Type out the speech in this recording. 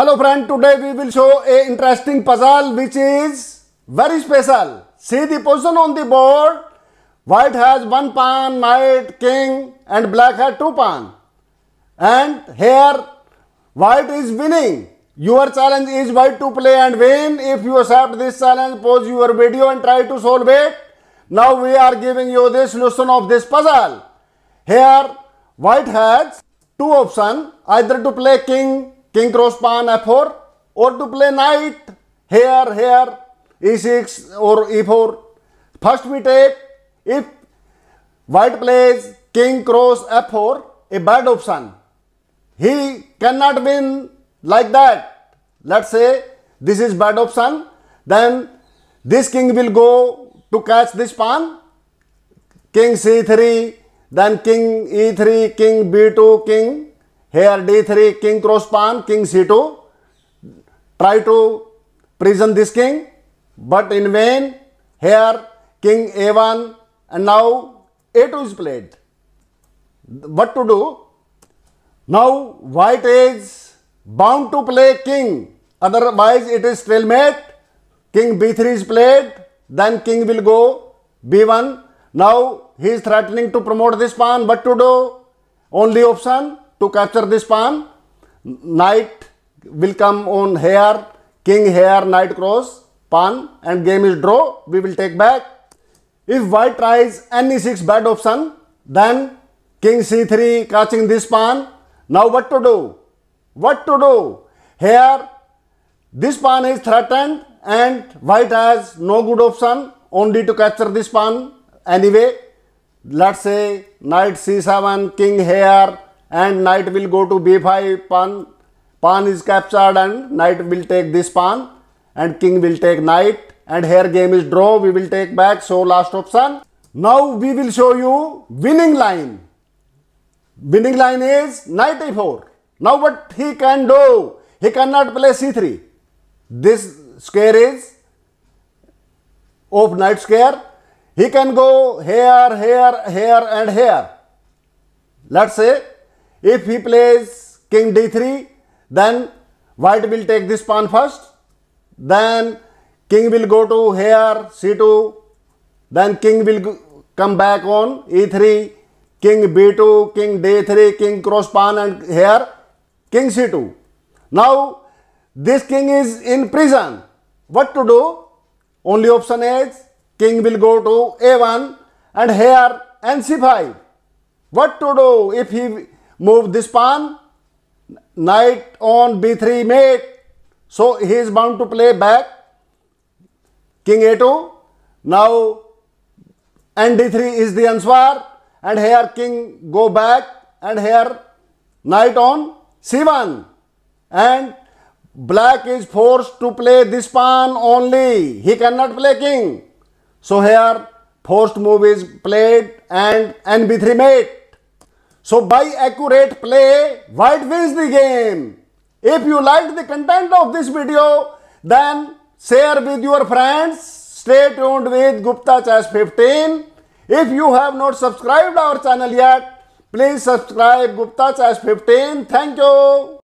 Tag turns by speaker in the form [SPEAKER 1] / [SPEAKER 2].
[SPEAKER 1] Hello friend, today we will show a interesting puzzle which is very special. See the position on the board. White has one pawn, knight, king and black has two pawn. And here white is winning. Your challenge is white to play and win. If you accept this challenge, pause your video and try to solve it. Now we are giving you the solution of this puzzle. Here white has two options either to play king king cross pawn f4 or to play knight here here e6 or e4 first we take if white plays king cross f4 a bad option. He cannot win like that. Let's say this is bad option then this king will go to catch this pawn king c3 then king e3 king b2 king here d3, king cross pawn, king c2. Try to prison this king, but in vain. Here king a1 and now a2 is played. What to do? Now white is bound to play king. Otherwise it is stalemate. King b3 is played. Then king will go b1. Now he is threatening to promote this pawn. What to do? Only option to capture this pawn knight will come on here king here knight cross pawn and game is draw. We will take back. If white tries ne6 bad option then king c3 catching this pawn now what to do? What to do? Here this pawn is threatened and white has no good option only to capture this pawn anyway let's say knight c7 king here and knight will go to b5 pawn pawn is captured and knight will take this pawn and king will take knight and here game is draw. We will take back. So last option. Now we will show you winning line. Winning line is knight e4 now what he can do? He cannot play c3 this square is of knight square. He can go here here here and here. Let's say if he plays king d3, then white will take this pawn first. Then king will go to here c2. Then king will come back on e3, king b2, king d3, king cross pawn and here king c2. Now this king is in prison. What to do? Only option is king will go to a1 and here nc5. What to do if he move this pawn knight on b3 mate. So he is bound to play back. King a2 now nd3 is the answer. And here king go back. And here knight on c1 and black is forced to play this pawn only. He cannot play king. So here forced move is played and nb3 mate so by accurate play, white wins the game. If you liked the content of this video, then share with your friends. Stay tuned with Gupta Chess 15. If you have not subscribed our channel yet, please subscribe Gupta Chess 15. Thank you.